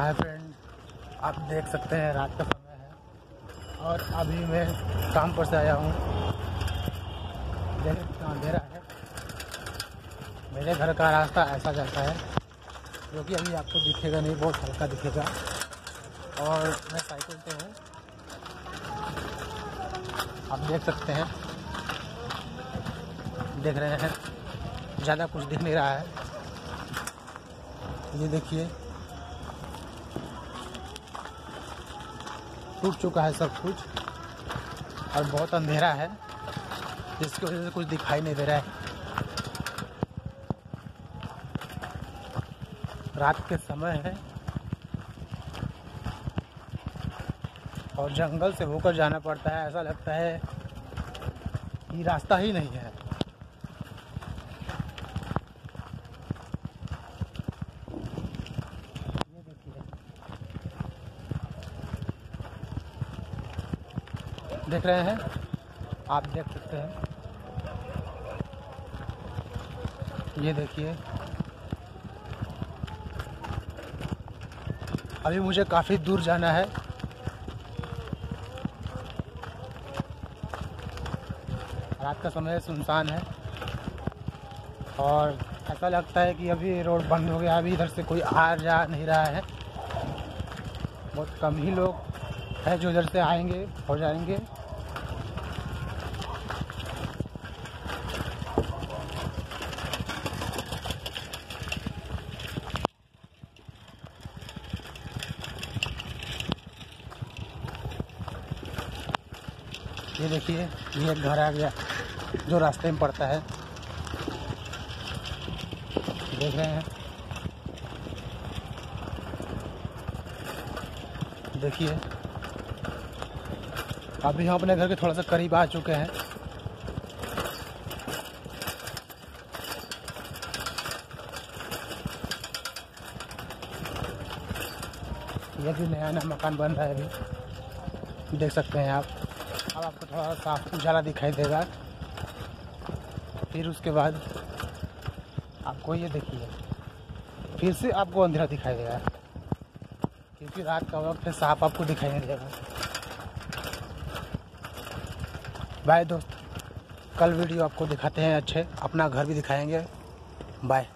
Hi friend आप देख सकते हैं रात का समय है। और अभी मैं काम पर से आया हूँ। देखिए कितना अंधेरा है। मेरे घर का रास्ता ऐसा जाता है, जो कि अभी आपको दिखेगा नहीं, बहुत हल्का दिखेगा। और मैं साइकिल पे हूँ। आप देख सकते हैं। देख रहे हैं। ज़्यादा कुछ दिख नहीं रहा है। ये देखिए। टूट चुका है सब कुछ और बहुत अंधेरा है, जिसकी वजह से कुछ दिखाई नहीं दे रहा है। रात के समय है और जंगल से होकर जाना पड़ता है, ऐसा लगता है कि रास्ता ही नहीं है ये देखिए देख रहे हैं? आप देख सकते हैं। ये देखिए। अभी मुझे काफ़ी दूर जाना है। रात का समय सुनसान है। और ऐसा लगता है कि अभी रोड बंद हो गया, अभी इधर से कोई आ जा नहीं रहा है। बहुत कम ही लोग हैं जो इधर से आएँगे हो जाएँगे। ये देखिए, ये एक घर आ गया जो रास्ते में पड़ता है। देख रहे हैं। देखिए अभी हम अपने घर के थोड़ा सा करीब आ चुके हैं। ये भी नया नया मकान बन रहा है अभी। देख सकते हैं आप। अब आपको थोड़ा साफ़ उजाला दिखाई देगा। फिर उसके बाद आपको ये देखिए, फिर से आपको अंधेरा दिखाई देगा। क्योंकि रात का वक्त है, साफ़ आपको दिखाई नहीं देगा। बाय दोस्त। कल वीडियो आपको दिखाते हैं अच्छे, अपना घर भी दिखाएँगे। बाय